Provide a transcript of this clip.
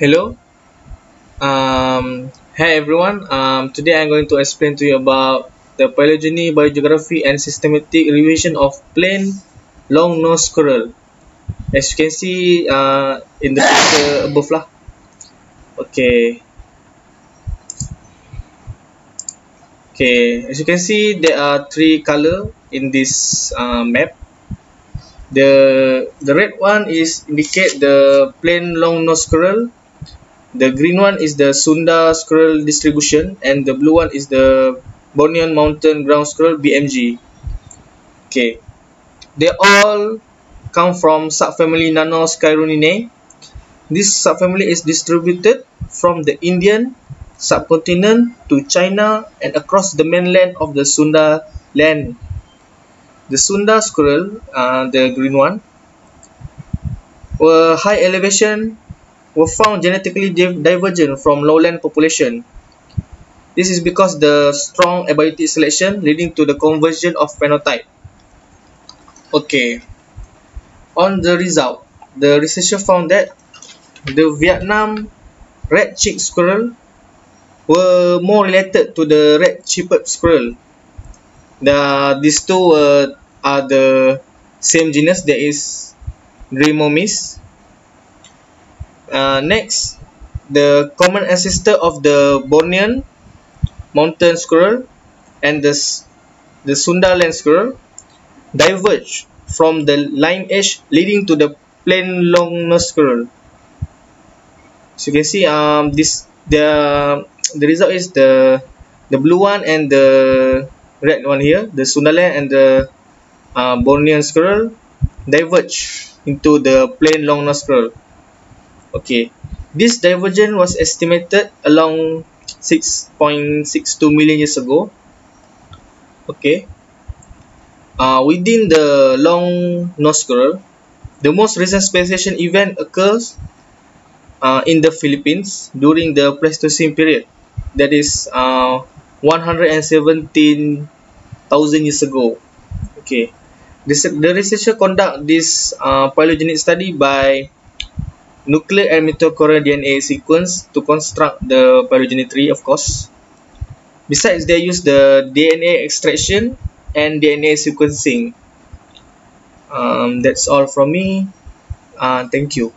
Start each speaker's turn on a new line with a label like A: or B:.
A: Hello. Um, hi everyone. Um, today I'm going to explain to you about the phylogeny, biogeography, and systematic revision of plain long-nosed squirrel. As you can see uh, in the picture above lah. Okay. Okay. As you can see, there are three color in this uh, map. The the red one is indicate the plain long-nosed squirrel the green one is the Sunda squirrel distribution and the blue one is the Bornean mountain ground squirrel BMG okay. They all come from subfamily Nanoscyrrhoninae this subfamily is distributed from the Indian subcontinent to China and across the mainland of the Sunda land. The Sunda squirrel uh, the green one were high elevation were found genetically divergent from lowland population. This is because the strong abiotic selection leading to the conversion of phenotype. Okay. On the result, the researcher found that the Vietnam red-cheeked squirrel were more related to the red-chipped squirrel. The these two uh, are the same genus that is Dreamomys uh, next the common ancestor of the Bornean mountain squirrel and the the Sundaland squirrel diverge from the lineage leading to the plain long-nosed squirrel. So you can see um this the the result is the the blue one and the red one here the Sundaland and the uh, Bornean squirrel diverge into the plain long-nosed squirrel. Okay, this divergence was estimated along 6.62 million years ago. Okay, uh, within the long nose the most recent speciation event occurs uh, in the Philippines during the Pleistocene period. That is uh, 117,000 years ago. Okay, this, the researcher conduct this uh, phylogenetic study by nucleic and mitochondrial DNA sequence to construct the phylogenetic tree, of course. Besides, they use the DNA extraction and DNA sequencing. Um, that's all from me. Uh, thank you.